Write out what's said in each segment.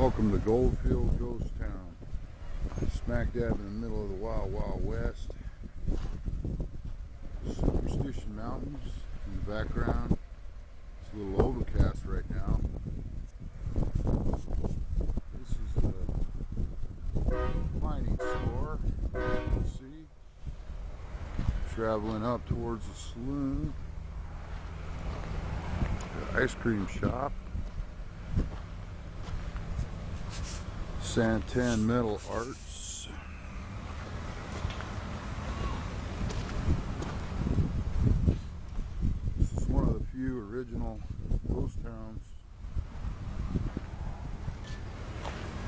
Welcome to Goldfield Ghost Town. Smack dab in the middle of the Wild Wild West. Superstition Mountains in the background. It's a little overcast right now. This is the mining store, you can see. Traveling up towards the saloon. The ice cream shop. Santan Metal Arts. This is one of the few original ghost towns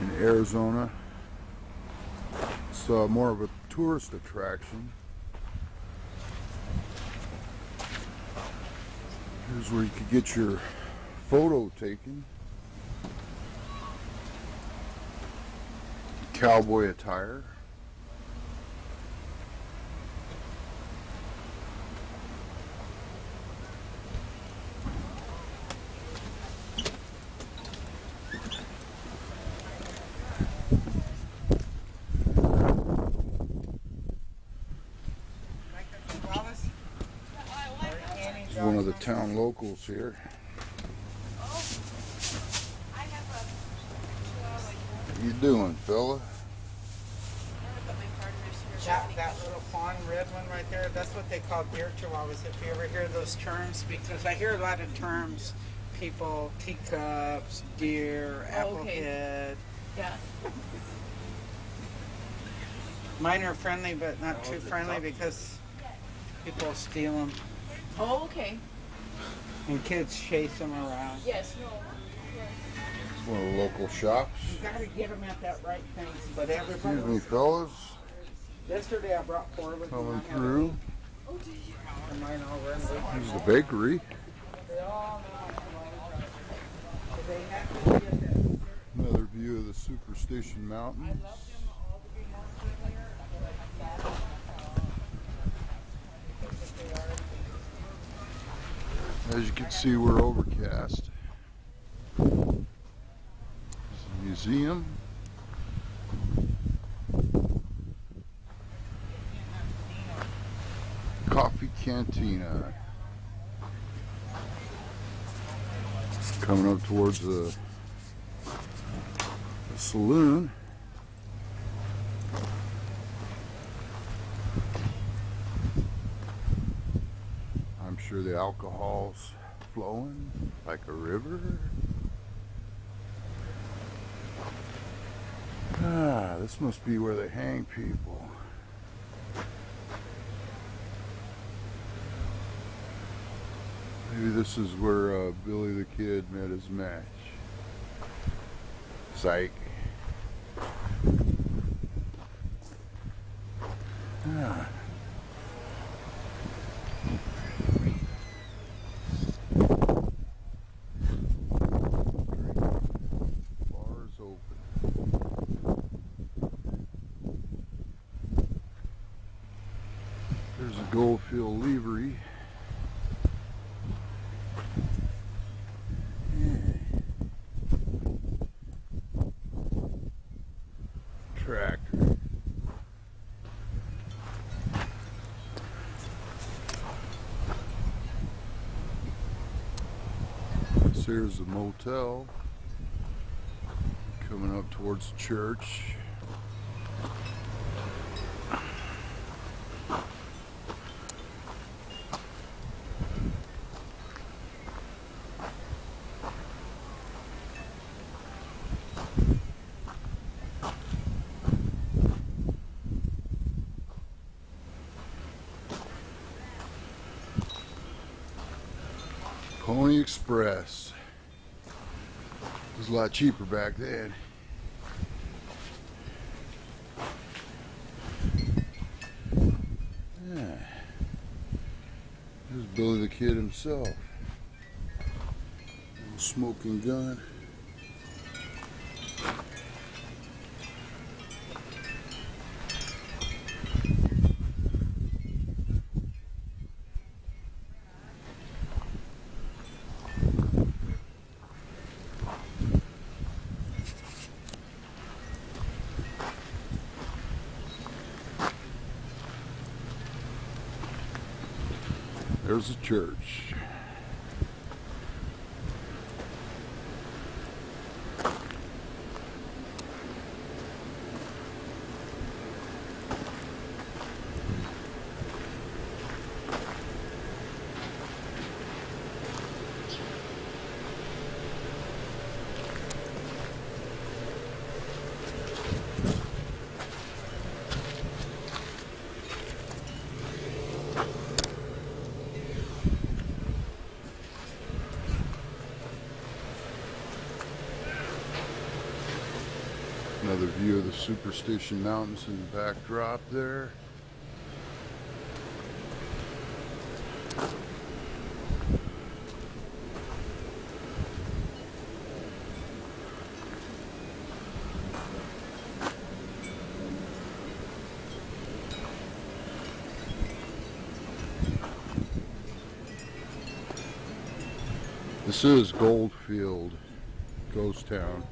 in Arizona. It's uh, more of a tourist attraction. Here's where you could get your photo taken. Cowboy attire. He's one of the town locals here. How you doing, fella? That, that little fawn red one right there, that's what they call deer chihuahuas. If you ever hear those terms, because I hear a lot of terms, people, teacups, deer, Oh, okay. applehead. Yeah. Mine are friendly, but not oh, too friendly because people steal them Oh, okay. and kids chase them around. Yes, no. One of the local shops. You gotta get them at that right thing, but everybody, Excuse me, fellas. Yesterday I brought four with me. Coming had through. Here's the bakery. They all know I'm always right. They have to be at that. Another view of the Superstition Mountains. them all to be more friendlier, but I As you can see, we're overcast. There's a museum. Cantina. Coming up towards the, the saloon. I'm sure the alcohol's flowing like a river. Ah, this must be where they hang people. Maybe this is where uh, Billy the Kid met his match. Psych. Ah. Bar is open. There's a Goldfield Livery. Tractor. This here's the motel coming up towards the church. Pony Express. Was a lot cheaper back then. Yeah. There's Billy the Kid himself. Little smoking gun. There's a church. Another view of the Superstition Mountains in the backdrop there. This is Goldfield Ghost Town.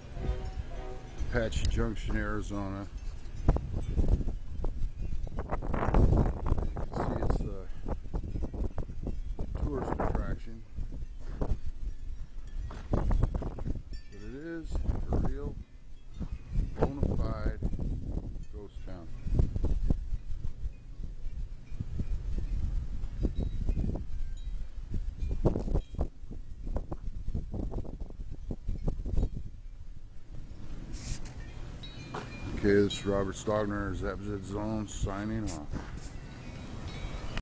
Apache Junction, Arizona. You can see it's a tourist attraction. But it is a real bona fide ghost town. Okay, this is Robert Stogner, ZapZid Zone, signing off.